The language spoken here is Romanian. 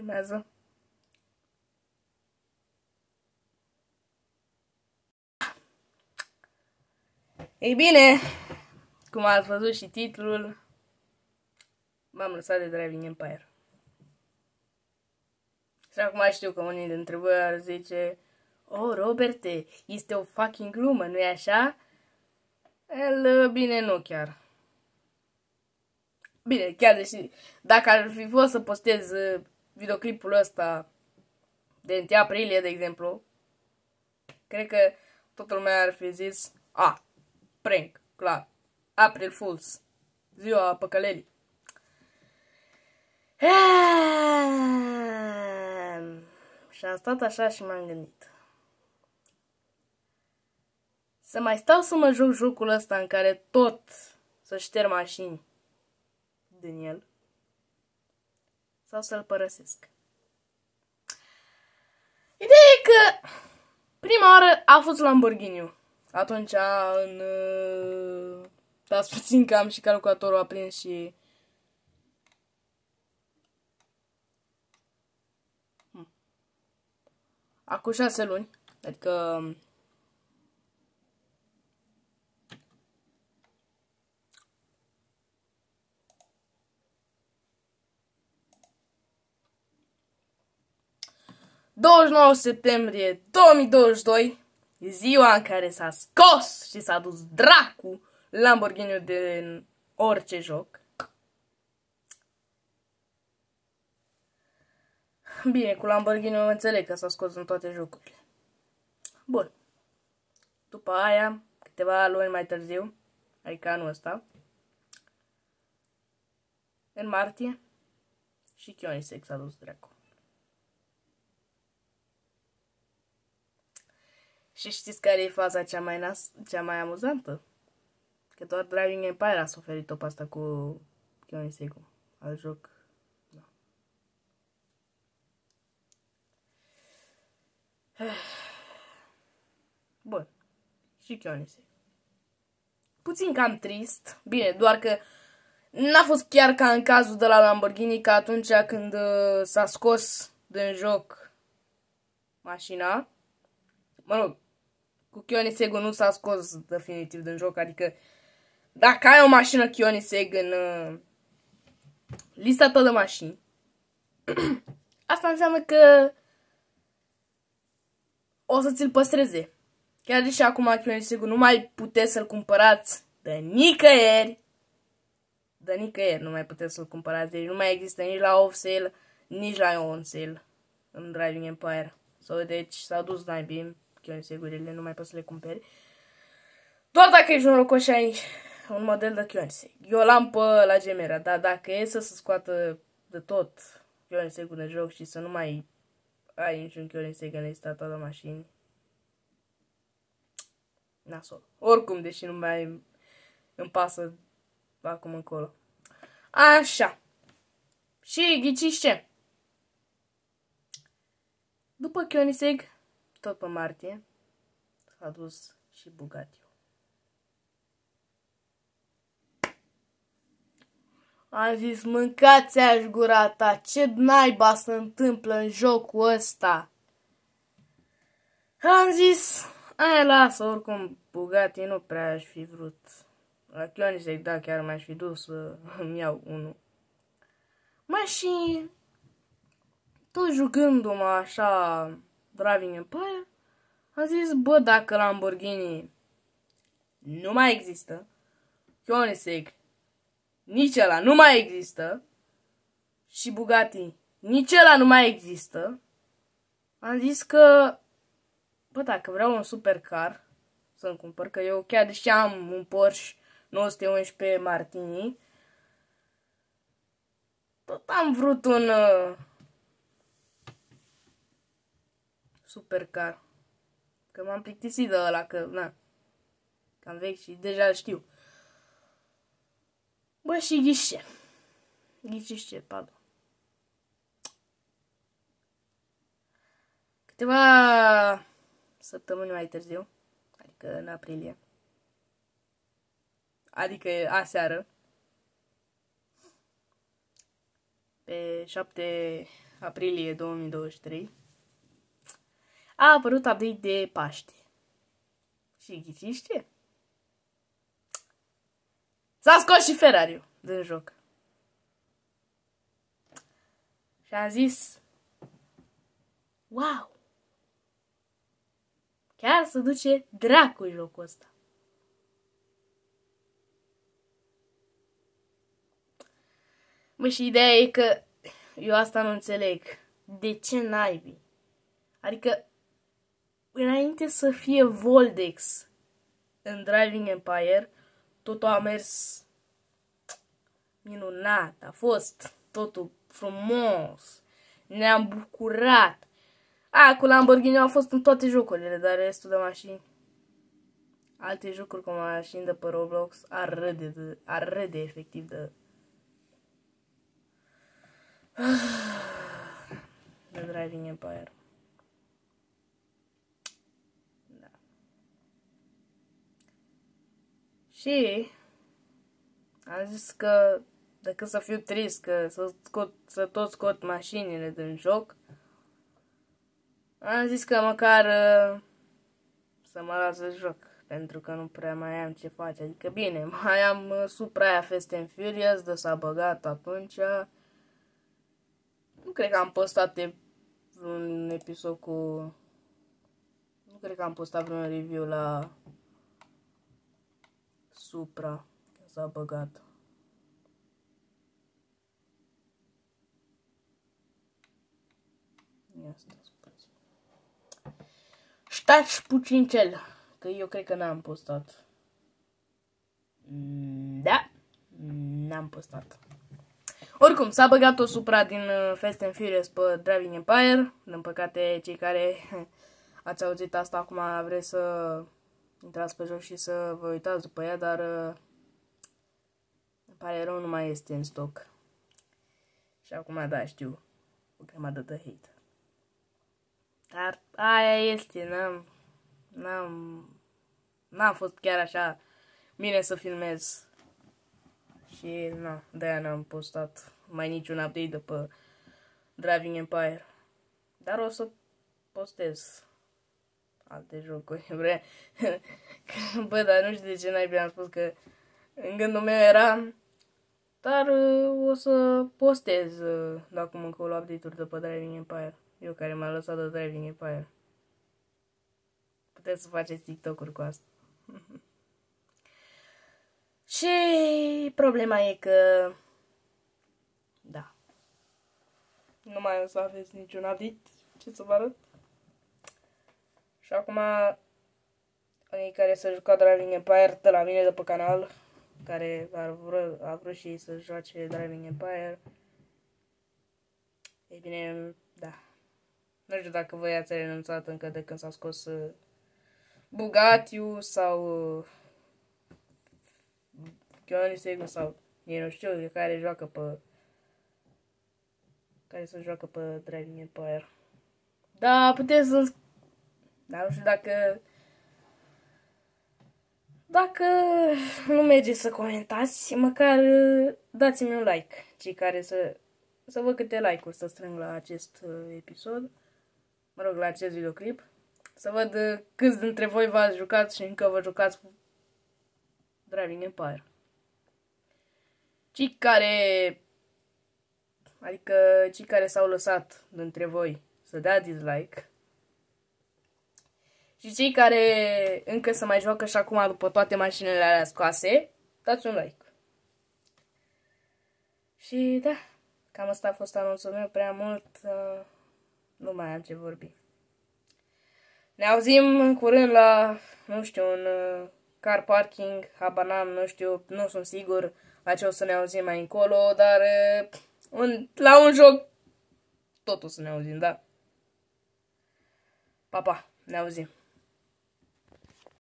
Filmează. Ei bine, cum ați văzut și titlul, m-am lăsat de Driving Empire. Și acum știu că unii dintre voi ar zice Oh, Roberte, este o fucking glumă, nu-i așa? El, bine, nu chiar. Bine, chiar deși, dacă ar fi fost să postez uh, videoclipul ăsta de 1 aprilie, de exemplu, cred că toată lumea ar fi zis, a, prank, clar, April Fools, ziua păcălelii. Și am stat așa și m-am gândit. Să mai stau să mă joc jocul ăsta în care tot să șterg mașini din el sau să-l părăsesc. Ideea e că prima oară a fost Lamborghini. Atunci în... Dați puțin că am și calculatorul aprins și... Hmm. Acum șase luni, adică 29 septembrie 2022 e ziua în care s-a scos și s-a dus dracu Lamborghini de orice joc. Bine, cu Lamborghini o înțeleg că s-a scos în toate jocurile. Bun. După aia, câteva luni mai târziu, adică anul ăsta, în martie, și Koenigsegg s-a dus dracu. Și știți care e faza cea mai, nas- cea mai amuzantă? Că doar Driving Empire a suferit-o pe asta cu Koenigsegg. Al joc. Da. Bun. Și Koenigsegg. Puțin cam trist. Bine, doar că n-a fost chiar ca în cazul de la Lamborghini, ca atunci când uh, s-a scos din joc mașina. Mă rog, cu Koenigsegg nu s-a scos definitiv din joc, adică dacă ai o mașină Koenigsegg în uh, lista ta de mașini, asta înseamnă că o să ți-l păstreze. Chiar deși acum Koenigsegg nu mai puteți să-l cumpărați de nicăieri, de nicăieri nu mai puteți să-l cumpărați, deci nu mai există nici la off sale, nici la on sale în Driving Empire. So, deci s-a dus bine Koenigsegg-urile, nu mai poți să le cumperi. Doar dacă ești norocoș și ai un model de Koenigsegg. Eu l-am pe la Gemera, dar dacă e să se scoată de tot Koenigsegg de joc și să nu mai ai niciun Koenigsegg în lista ta de mașini, nasol. Oricum, deși nu mai îmi pasă acum încolo. Așa. Și ghiciți ce? După Koenigsegg, tot pe martie, s-a dus și Bugatti. Am zis, mâncați aș gura ta, ce naiba se întâmplă în jocul ăsta? Am zis, aia lasă, oricum Bugatti nu prea aș fi vrut. La Koenigsegg, da, chiar m-aș fi dus să îmi iau unul. Mă, și tot jucându-mă așa Driving Empire, a zis, bă, dacă Lamborghini nu mai există, Koenigsegg nici ăla nu mai există și Bugatti nici ăla nu mai există, am zis că, bă, dacă vreau un supercar să-mi cumpăr, că eu chiar deși am un Porsche 911 Martini, tot am vrut un uh, supercar. Că m-am plictisit de ăla, că, na, cam vechi și deja știu. Bă, și ghișe. Ghișe ce, pardon. Câteva săptămâni mai târziu, adică în aprilie, adică aseară, pe 7 aprilie 2023, a apărut update de Paște. Și ghiciți ce? S-a scos și Ferrari din joc. Și am zis, wow, chiar să duce dracu jocul ăsta. Mă, și ideea e că eu asta nu înțeleg. De ce naibii? Adică, înainte să fie Voldex în Driving Empire, totul a mers minunat, a fost totul frumos, ne-am bucurat. A, cu Lamborghini a fost în toate jocurile, dar restul de mașini, alte jocuri cum mașini de pe Roblox, ar râde, de, ar râde efectiv de The Driving Empire. Și am zis că decât să fiu trist că să, scot, să tot scot mașinile din joc, am zis că măcar uh, să mă las să joc, pentru că nu prea mai am ce face. Adică bine, mai am uh, supra aia Fast and Furious de s-a băgat atunci, nu cred că am postat un episod cu... Nu cred că am postat vreun review la Supra. S-a băgat. Ia stați puțin. Stați puțin cel, că eu cred că n-am postat. Mm, da, n-am postat. Oricum, s-a băgat o supra din uh, Fast and Furious pe Driving Empire. Din păcate, cei care ați auzit asta acum vreți să intrați pe joc și să vă uitați după ea, dar uh, îmi pare rău, nu mai este în stoc. Și acum, da, știu, o grămadă de hate. Dar aia este, n-am, n-am, n-am fost chiar așa bine să filmez și na, de-aia n-am postat mai niciun update de pe Driving Empire. Dar o să postez alte jocuri. Vre... Bă, dar nu știu de ce n-ai bine am spus că în gândul meu era dar uh, o să postez uh, de acum încolo update-uri de pe Driving Empire. Eu care m-am lăsat de Driving Empire. Puteți să faceți TikTok-uri cu asta. Și problema e că... Da. Nu mai o să aveți niciun adit. Ce să vă arăt? Și acum... Unii care să jucat Driving Empire de la mine de pe canal, care ar vră, a vrut și să joace Driving Empire. Ei bine, da. Nu știu dacă voi ați renunțat încă de când s-a scos uh, Bugatti sau uh, Johnny Segu sau ei nu știu care joacă pe care să joacă pe Driving Empire. Da, puteți să dar nu știu dacă dacă nu merge să comentați, măcar dați-mi un like, cei care să să văd câte like-uri să strâng la acest uh, episod, mă rog, la acest videoclip, să văd uh, câți dintre voi v-ați jucat și încă vă jucați Driving Empire. Cei care, adică cei care s-au lăsat dintre voi să dea dislike și cei care încă să mai joacă și acum după toate mașinile alea scoase, dați un like. Și da, cam asta a fost anunțul meu, prea mult uh, nu mai am ce vorbi. Ne auzim în curând la, nu știu, un uh, car parking, habar n-am, nu știu, nu sunt sigur la ce o să ne auzim mai încolo, dar un, la un joc tot o să ne auzim, da? Pa, pa, ne auzim.